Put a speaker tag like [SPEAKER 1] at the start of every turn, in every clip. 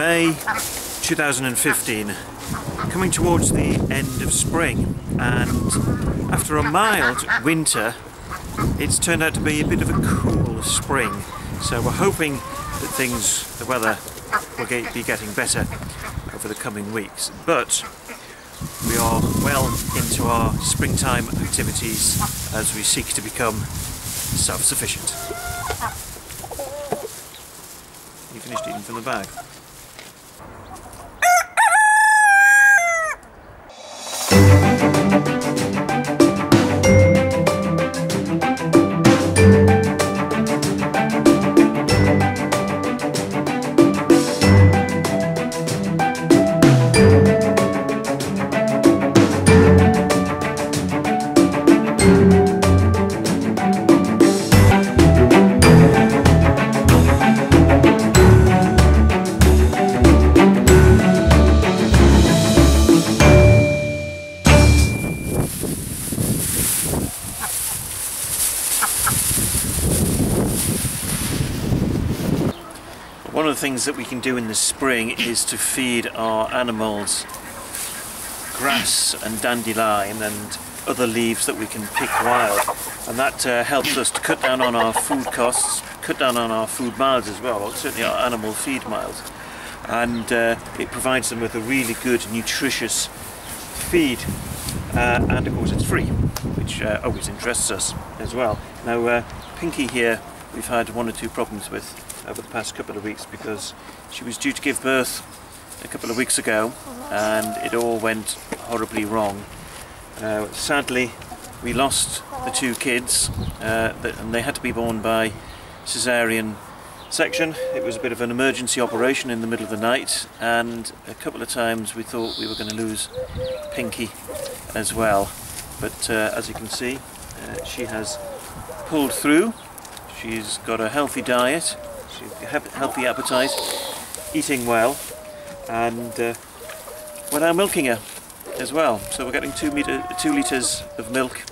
[SPEAKER 1] May 2015, coming towards the end of spring, and after a mild winter, it's turned out to be a bit of a cool spring. So we're hoping that things, the weather, will get, be getting better over the coming weeks. But we are well into our springtime activities as we seek to become self-sufficient. You finished eating from the bag? One of the things that we can do in the spring is to feed our animals grass and dandelion and other leaves that we can pick wild and that uh, helps us to cut down on our food costs, cut down on our food miles as well, or certainly our animal feed miles and uh, it provides them with a really good nutritious feed uh, and of course it's free which uh, always interests us as well. Now uh, Pinky here we've had one or two problems with over the past couple of weeks because she was due to give birth a couple of weeks ago and it all went horribly wrong. Uh, sadly we lost the two kids uh, and they had to be born by caesarean section. It was a bit of an emergency operation in the middle of the night and a couple of times we thought we were going to lose Pinky as well but uh, as you can see uh, she has pulled through. She's got a healthy diet she healthy appetite, eating well, and uh, we're now milking her as well. So we're getting two, meter, two litres of milk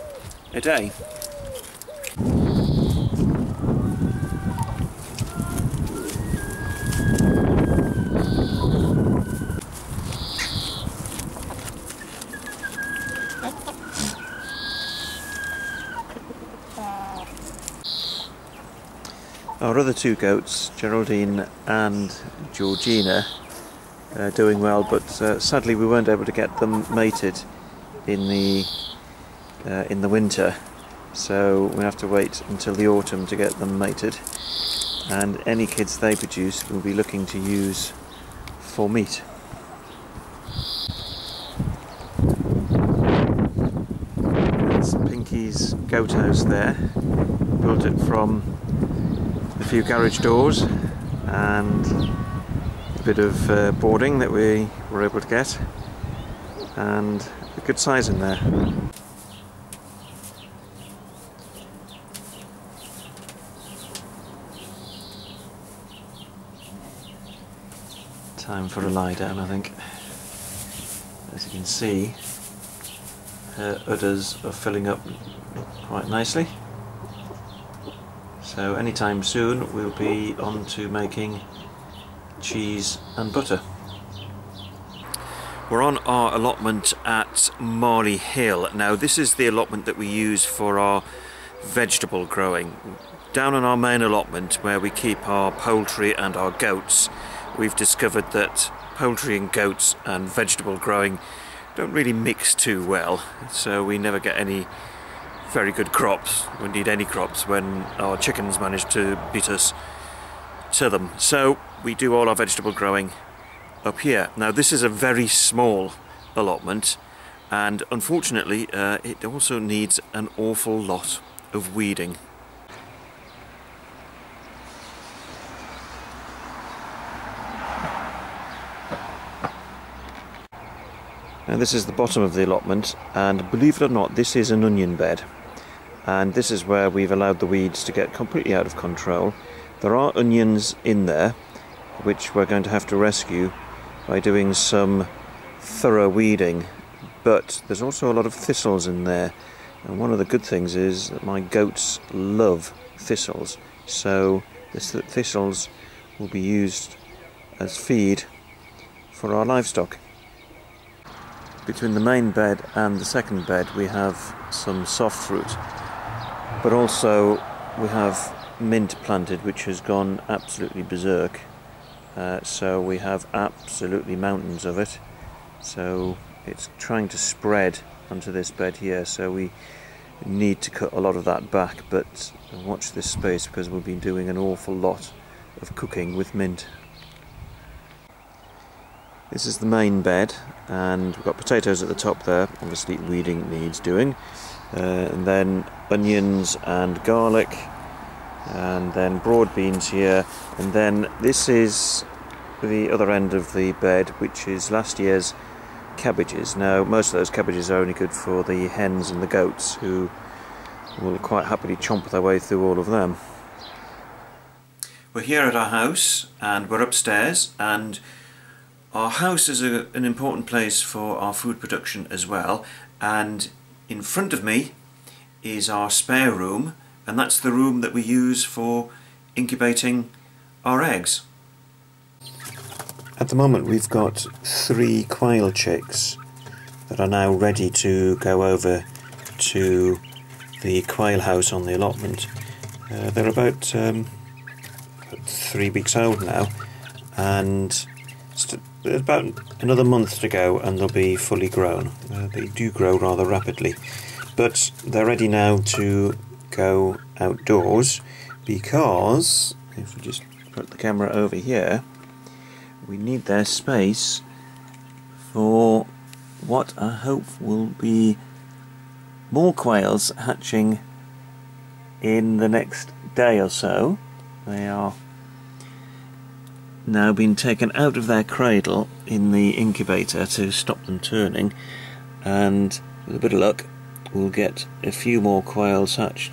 [SPEAKER 1] a day. Our other two goats, Geraldine and Georgina, are doing well, but uh, sadly we weren't able to get them mated in the uh, in the winter, so we have to wait until the autumn to get them mated. And any kids they produce, we'll be looking to use for meat. That's Pinky's goat house there. Built it from a few garage doors and a bit of uh, boarding that we were able to get and a good size in there. Time for a lie down I think. As you can see her udders are filling up quite nicely. So anytime soon we'll be on to making cheese and butter. We're on our allotment at Marley Hill. Now this is the allotment that we use for our vegetable growing. Down on our main allotment where we keep our poultry and our goats, we've discovered that poultry and goats and vegetable growing don't really mix too well, so we never get any very good crops, we indeed any crops, when our chickens manage to beat us to them. So we do all our vegetable growing up here. Now this is a very small allotment and unfortunately uh, it also needs an awful lot of weeding. Now this is the bottom of the allotment and believe it or not this is an onion bed and this is where we've allowed the weeds to get completely out of control. There are onions in there which we're going to have to rescue by doing some thorough weeding but there's also a lot of thistles in there and one of the good things is that my goats love thistles so the thistles will be used as feed for our livestock. Between the main bed and the second bed we have some soft fruit but also we have mint planted which has gone absolutely berserk. Uh, so we have absolutely mountains of it. So it's trying to spread onto this bed here. So we need to cut a lot of that back. But watch this space because we've been doing an awful lot of cooking with mint. This is the main bed and we've got potatoes at the top there obviously weeding needs doing. Uh, and then onions and garlic and then broad beans here and then this is the other end of the bed which is last year's cabbages. Now most of those cabbages are only good for the hens and the goats who will quite happily chomp their way through all of them. We're here at our house and we're upstairs and our house is a, an important place for our food production as well and in front of me is our spare room and that's the room that we use for incubating our eggs. At the moment we've got three quail chicks that are now ready to go over to the quail house on the allotment. Uh, they're about, um, three weeks old now and there's about another month to go and they'll be fully grown. Uh, they do grow rather rapidly but they're ready now to go outdoors because if we just put the camera over here we need their space for what I hope will be more quails hatching in the next day or so. They are now being taken out of their cradle in the incubator to stop them turning and with a bit of luck we'll get a few more quails hatched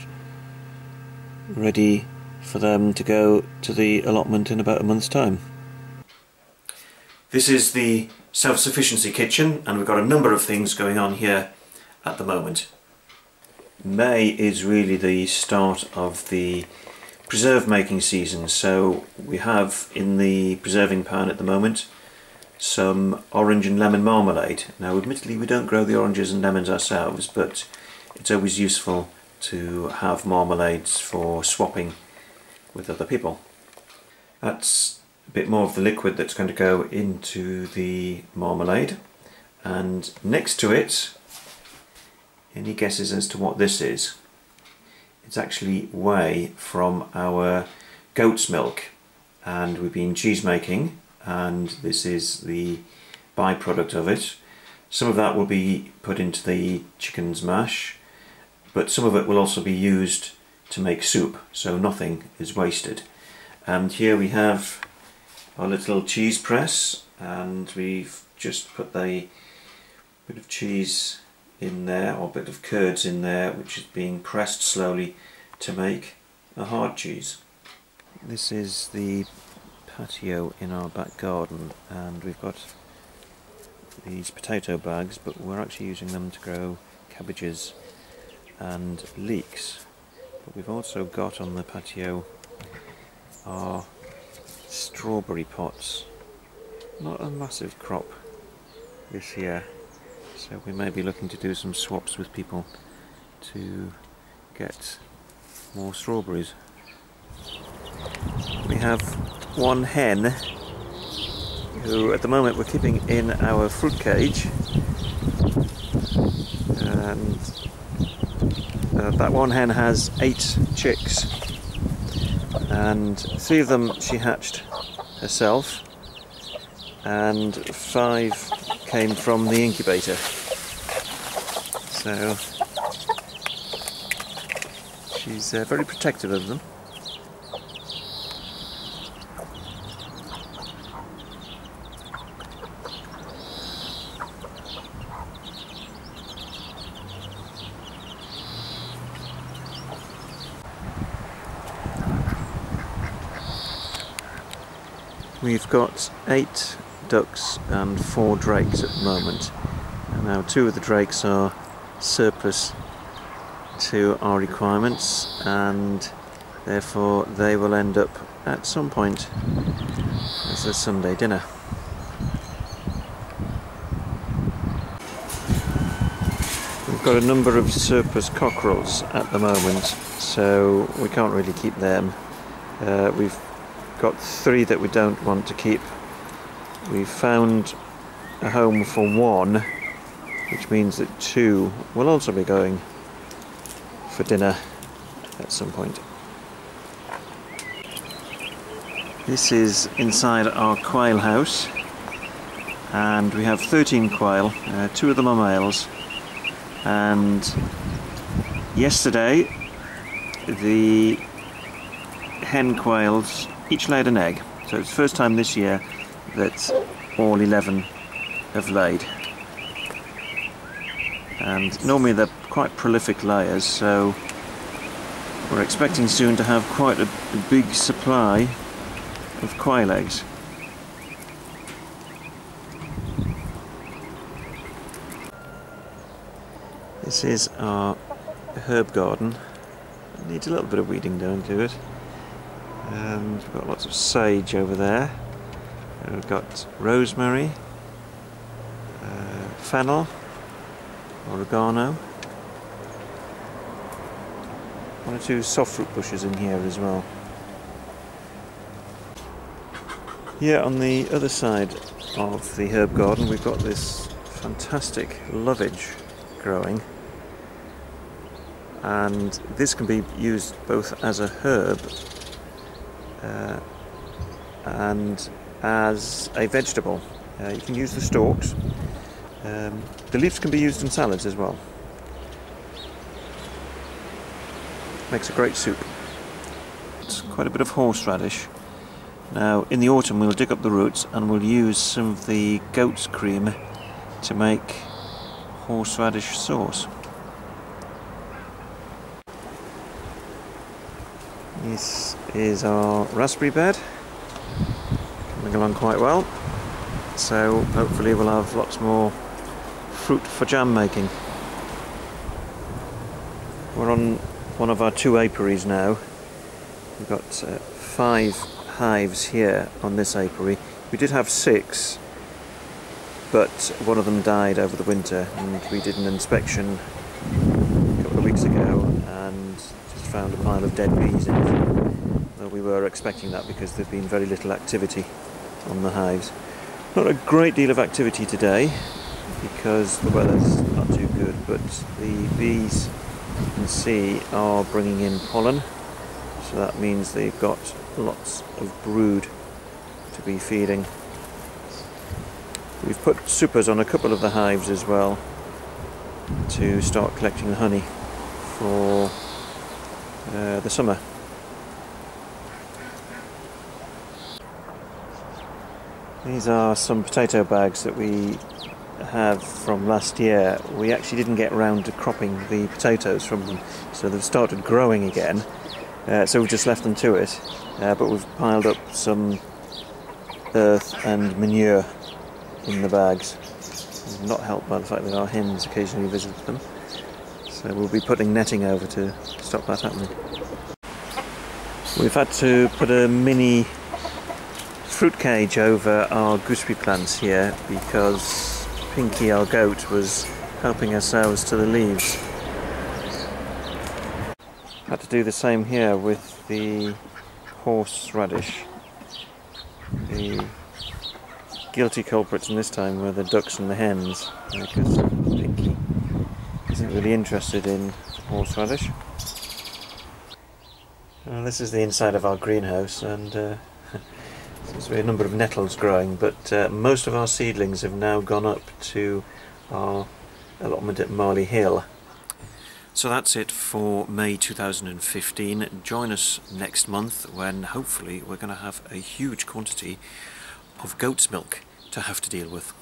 [SPEAKER 1] ready for them to go to the allotment in about a month's time. This is the self-sufficiency kitchen and we've got a number of things going on here at the moment. May is really the start of the preserve making season so we have in the preserving pan at the moment some orange and lemon marmalade. Now admittedly we don't grow the oranges and lemons ourselves but it's always useful to have marmalades for swapping with other people. That's a bit more of the liquid that's going to go into the marmalade and next to it any guesses as to what this is? It's actually whey from our goat's milk and we've been cheese making and this is the byproduct of it. Some of that will be put into the chicken's mash but some of it will also be used to make soup so nothing is wasted. And here we have our little cheese press and we've just put the bit of cheese in there or a bit of curds in there which is being pressed slowly to make a hard cheese. This is the patio in our back garden and we've got these potato bags but we're actually using them to grow cabbages and leeks. But we've also got on the patio our strawberry pots. Not a massive crop this year so we may be looking to do some swaps with people to get more strawberries. We have one hen who at the moment we're keeping in our fruit cage. And uh, that one hen has eight chicks. And three of them she hatched herself. And five came from the incubator. So she's uh, very protective of them We've got eight ducks and four drakes at the moment. And now two of the drakes are surplus to our requirements and therefore they will end up at some point as a Sunday dinner. We've got a number of surplus cockerels at the moment so we can't really keep them. Uh, we've got three that we don't want to keep. We've found a home for one, which means that two will also be going for dinner at some point. This is inside our quail house and we have 13 quail, uh, two of them are males and yesterday the hen quails each laid an egg so it's the first time this year that all 11 have laid and normally they're quite prolific layers so we're expecting soon to have quite a, big supply of quail eggs. This is our herb garden. It needs a little bit of weeding done to it. And we've got lots of sage over there. And we've got rosemary, uh, fennel, oregano, one or two soft fruit bushes in here as well. Here on the other side of the herb garden we've got this fantastic lovage growing and this can be used both as a herb uh, and as a vegetable. Uh, you can use the stalks. Um, the leaves can be used in salads as well. Makes a great soup. It's quite a bit of horseradish. Now in the autumn we'll dig up the roots and we'll use some of the goat's cream to make horseradish sauce. This is our raspberry bed, coming along quite well. So hopefully we'll have lots more fruit for jam making. We're on one of our two apiaries now. We've got uh, five hives here on this apiary. We did have six, but one of them died over the winter, and we did an inspection a couple of weeks ago found a pile of dead bees in it. Well, we were expecting that because there's been very little activity on the hives. Not a great deal of activity today because the weather's not too good, but the bees you can see are bringing in pollen so that means they've got lots of brood to be feeding. We've put supers on a couple of the hives as well to start collecting the honey for uh, the summer. These are some potato bags that we have from last year. We actually didn't get around to cropping the potatoes from them, so they've started growing again. Uh, so we've just left them to it, uh, but we've piled up some earth and manure in the bags. Not helped by the fact that our hens occasionally visit them. So we'll be putting netting over to stop that happening. We've had to put a mini fruit cage over our gooseberry plants here because Pinky, our goat, was helping ourselves to the leaves. Had to do the same here with the horseradish. The guilty culprits in this time were the ducks and the hens because isn't really interested in horseradish. Well, this is the inside of our greenhouse and uh, there's a number of nettles growing but uh, most of our seedlings have now gone up to our allotment at Marley Hill so that's it for May 2015. Join us next month when hopefully we're going to have a huge quantity of goat's milk to have to deal with.